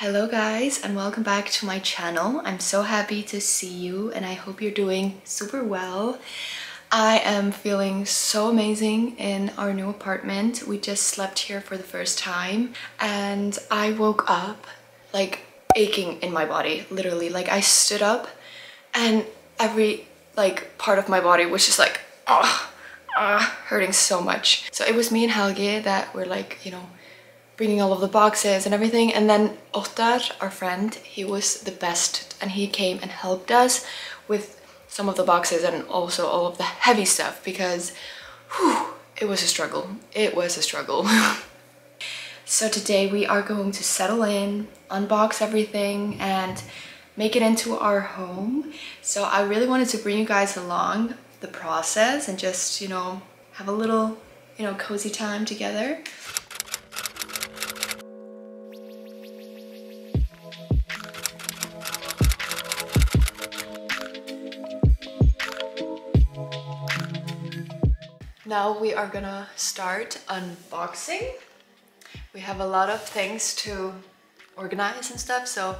Hello guys and welcome back to my channel. I'm so happy to see you and I hope you're doing super well. I am feeling so amazing in our new apartment. We just slept here for the first time and I woke up like aching in my body, literally. Like I stood up and every like part of my body was just like, oh, uh, hurting so much. So it was me and Helge that were like, you know, bringing all of the boxes and everything. And then Ottar, our friend, he was the best and he came and helped us with some of the boxes and also all of the heavy stuff because whew, it was a struggle. It was a struggle. so today we are going to settle in, unbox everything and make it into our home. So I really wanted to bring you guys along the process and just, you know, have a little, you know, cozy time together. Now we are gonna start unboxing. We have a lot of things to organize and stuff, so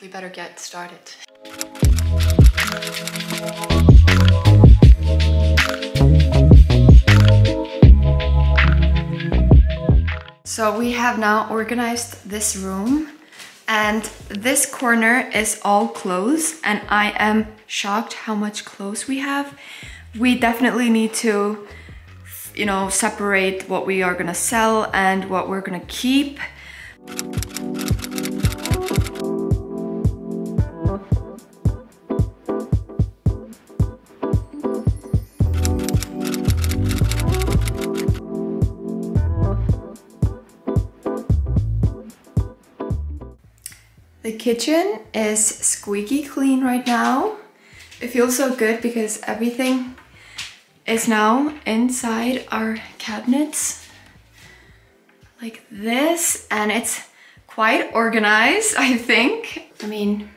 we better get started. So we have now organized this room and this corner is all clothes and I am shocked how much clothes we have. We definitely need to you know, separate what we are gonna sell and what we're gonna keep. The kitchen is squeaky clean right now. It feels so good because everything is now inside our cabinets like this and it's quite organized I think. I mean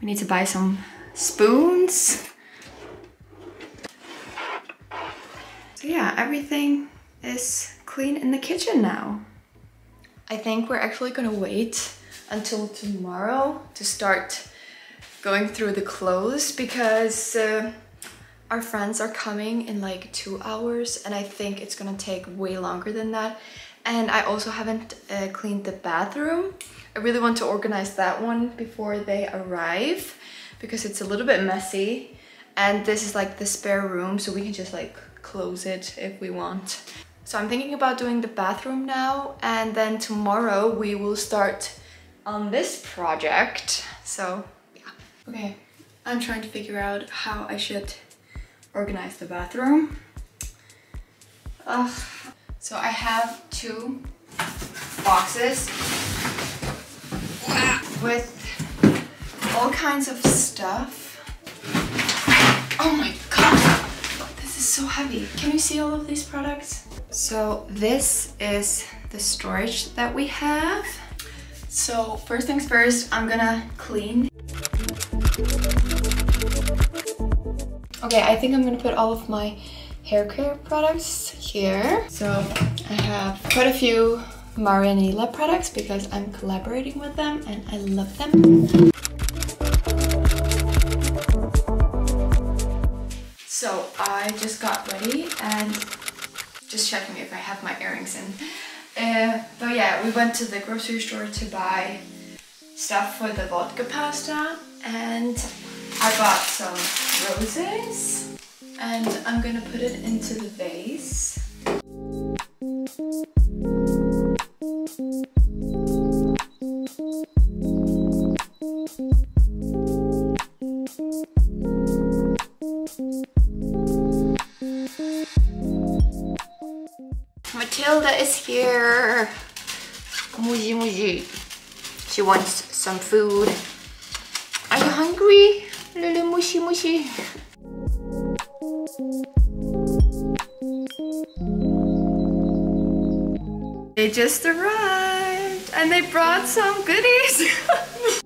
we need to buy some spoons. So yeah everything is clean in the kitchen now. I think we're actually gonna wait until tomorrow to start going through the clothes because uh, our friends are coming in like two hours and I think it's gonna take way longer than that. And I also haven't uh, cleaned the bathroom. I really want to organize that one before they arrive because it's a little bit messy. And this is like the spare room so we can just like close it if we want. So I'm thinking about doing the bathroom now and then tomorrow we will start on this project. So yeah. Okay, I'm trying to figure out how I should organize the bathroom. Uh, so I have two boxes with all kinds of stuff. Oh my god, this is so heavy. Can you see all of these products? So this is the storage that we have. So first things first, I'm gonna clean Okay, I think I'm gonna put all of my hair care products here. So I have quite a few Maria Nila products because I'm collaborating with them and I love them. So I just got ready and just checking if I have my earrings in. Uh, but yeah, we went to the grocery store to buy stuff for the vodka pasta and I bought some roses and I'm gonna put it into the vase. Matilda is here. Muji muji. She wants some food. Are you hungry? Mushy mushy. They just arrived and they brought some goodies.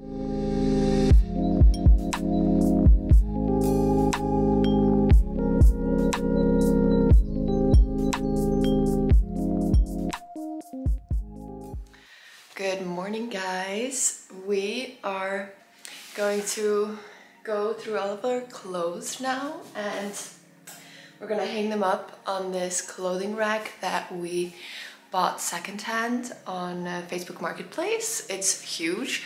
Good morning guys we are going to go through all of our clothes now and we're gonna hang them up on this clothing rack that we bought secondhand on uh, Facebook Marketplace. It's huge.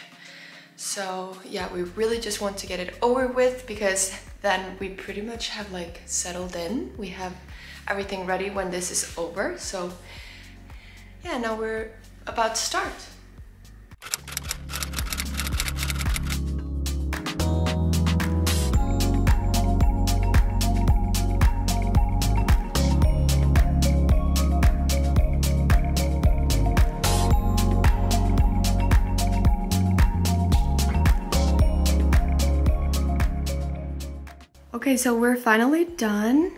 So yeah, we really just want to get it over with because then we pretty much have like settled in. We have everything ready when this is over. So yeah, now we're about to start. Okay, so we're finally done.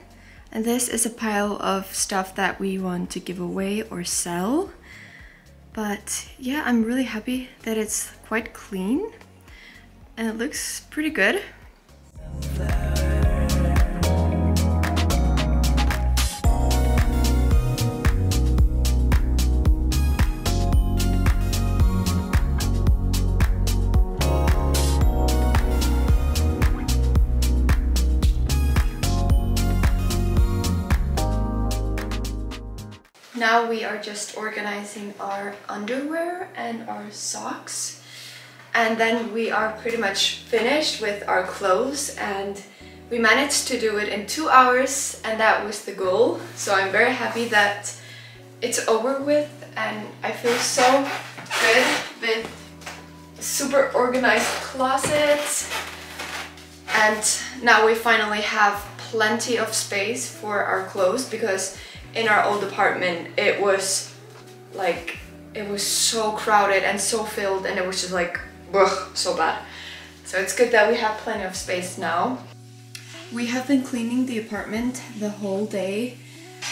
And this is a pile of stuff that we want to give away or sell. But yeah, I'm really happy that it's quite clean and it looks pretty good. We are just organizing our underwear and our socks. And then we are pretty much finished with our clothes and we managed to do it in two hours and that was the goal. So I'm very happy that it's over with and I feel so good with super organized closets. And now we finally have plenty of space for our clothes because in our old apartment, it was like, it was so crowded and so filled and it was just like, ugh, so bad. So it's good that we have plenty of space now. We have been cleaning the apartment the whole day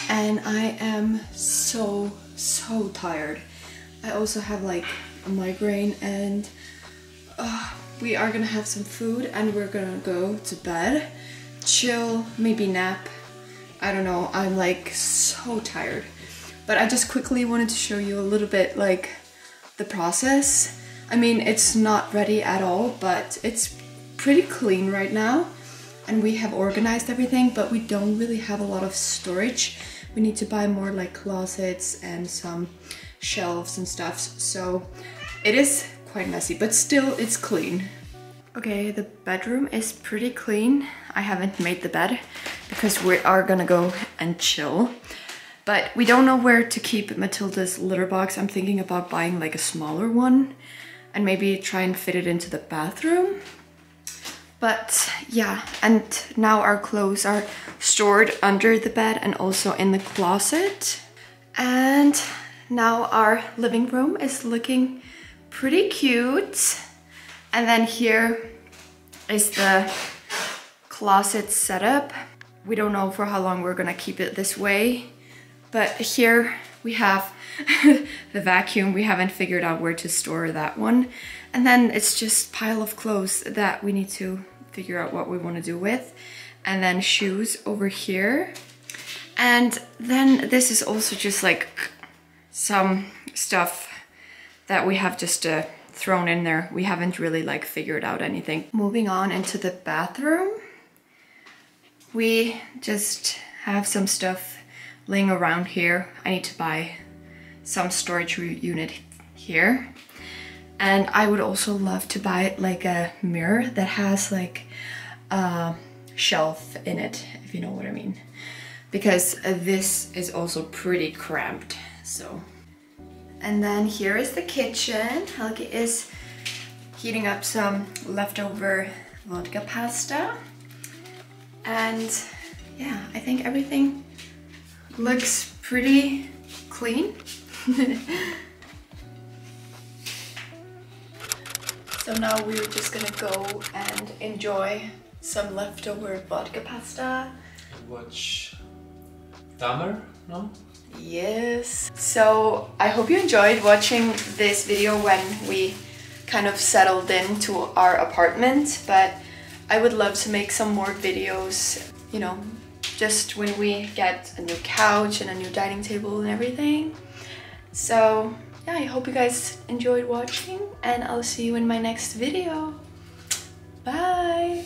and I am so, so tired. I also have like a migraine and uh, we are gonna have some food and we're gonna go to bed, chill, maybe nap, I don't know, I'm like so tired. But I just quickly wanted to show you a little bit like the process. I mean, it's not ready at all, but it's pretty clean right now. And we have organized everything, but we don't really have a lot of storage. We need to buy more like closets and some shelves and stuff. So it is quite messy, but still it's clean. Okay, the bedroom is pretty clean. I haven't made the bed because we are gonna go and chill. But we don't know where to keep Matilda's litter box. I'm thinking about buying like a smaller one and maybe try and fit it into the bathroom. But yeah, and now our clothes are stored under the bed and also in the closet. And now our living room is looking pretty cute. And then here is the closet setup. We don't know for how long we're gonna keep it this way. But here we have the vacuum. We haven't figured out where to store that one. And then it's just pile of clothes that we need to figure out what we want to do with. And then shoes over here. And then this is also just like some stuff that we have just uh, thrown in there. We haven't really like figured out anything. Moving on into the bathroom. We just have some stuff laying around here. I need to buy some storage unit here. And I would also love to buy like a mirror that has like a shelf in it, if you know what I mean. Because this is also pretty cramped, so and then here is the kitchen. Helge is heating up some leftover vodka pasta. And yeah, I think everything looks pretty clean. so now we're just gonna go and enjoy some leftover vodka pasta. Watch Dahmer, no? Yes. So I hope you enjoyed watching this video when we kind of settled into our apartment, but I would love to make some more videos, you know, just when we get a new couch and a new dining table and everything. So yeah, I hope you guys enjoyed watching and I'll see you in my next video. Bye!